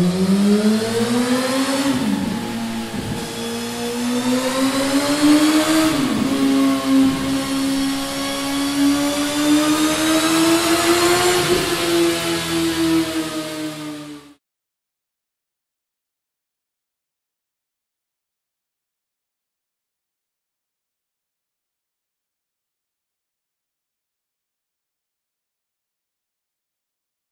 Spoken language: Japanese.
うん